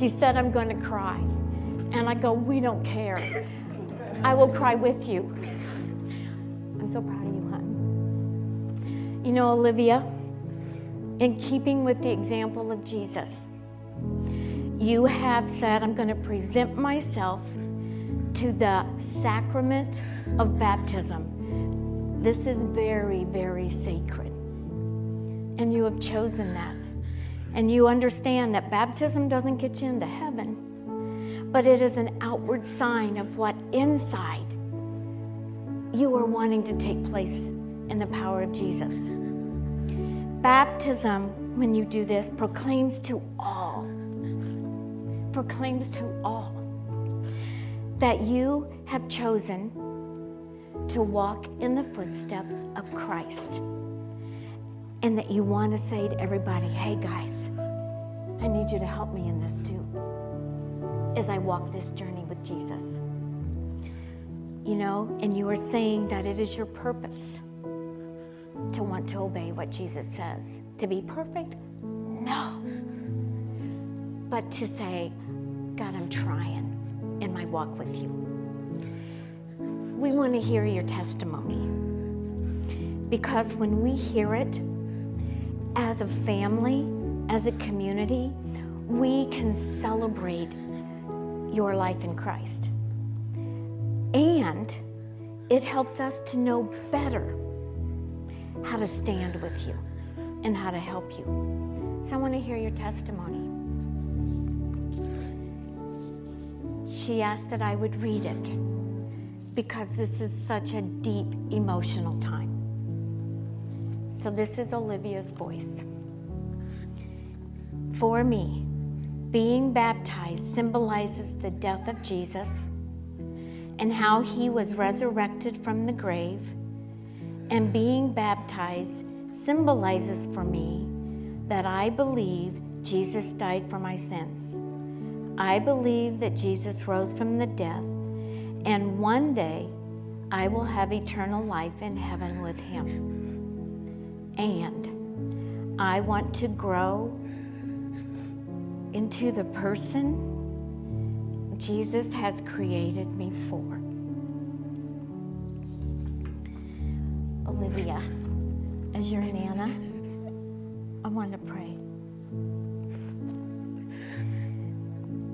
She said, I'm going to cry. And I go, We don't care. I will cry with you. I'm so proud of you, hon. You know, Olivia, in keeping with the example of Jesus, you have said, I'm going to present myself to the sacrament of baptism. This is very, very sacred. And you have chosen that. And you understand that baptism doesn't get you into heaven, but it is an outward sign of what inside you are wanting to take place in the power of Jesus. Baptism, when you do this, proclaims to all, proclaims to all that you have chosen to walk in the footsteps of Christ. And that you want to say to everybody, hey guys, you to help me in this too, as I walk this journey with Jesus. You know, and you are saying that it is your purpose to want to obey what Jesus says. To be perfect? No. But to say, God, I'm trying in my walk with you. We want to hear your testimony. Because when we hear it as a family, as a community, we can celebrate your life in Christ. And it helps us to know better how to stand with you and how to help you. So I want to hear your testimony. She asked that I would read it because this is such a deep emotional time. So this is Olivia's voice. For me, being baptized symbolizes the death of Jesus and how he was resurrected from the grave. And being baptized symbolizes for me that I believe Jesus died for my sins. I believe that Jesus rose from the dead, and one day I will have eternal life in heaven with him. And I want to grow into the person Jesus has created me for. Olivia, as your Nana, I want to pray.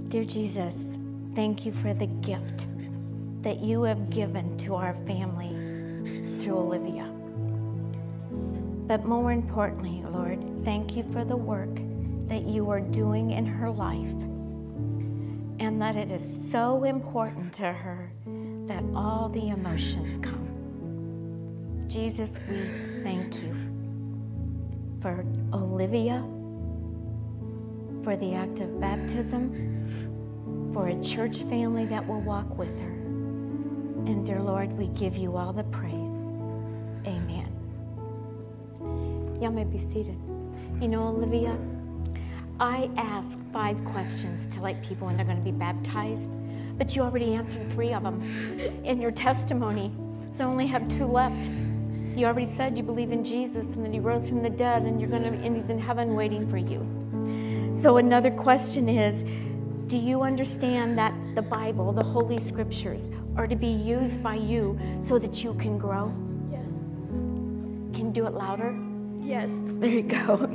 Dear Jesus, thank you for the gift that you have given to our family through Olivia. But more importantly, Lord, thank you for the work you are doing in her life and that it is so important to her that all the emotions come. Jesus, we thank you for Olivia, for the act of baptism, for a church family that will walk with her. And dear Lord, we give you all the praise. Amen. Y'all may be seated. You know, Olivia, I ask five questions to like people when they're going to be baptized, but you already answered three of them in your testimony, so I only have two left. You already said you believe in Jesus and that he rose from the dead and you're going to and he's in heaven waiting for you. So another question is, do you understand that the Bible, the Holy Scriptures, are to be used by you so that you can grow? Yes. Can you do it louder? Yes. There you go.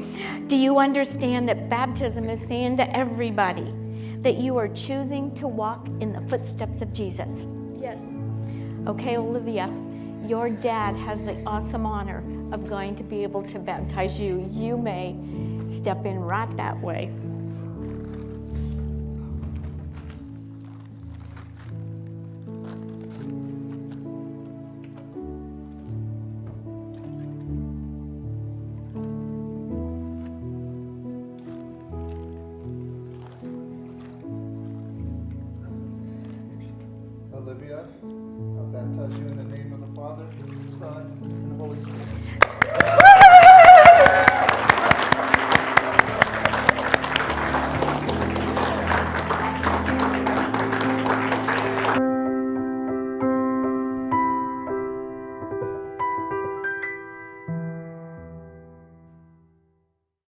Do you understand that baptism is saying to everybody that you are choosing to walk in the footsteps of Jesus? Yes. Okay, Olivia, your dad has the awesome honor of going to be able to baptize you. You may step in right that way. Son, and Holy Spirit.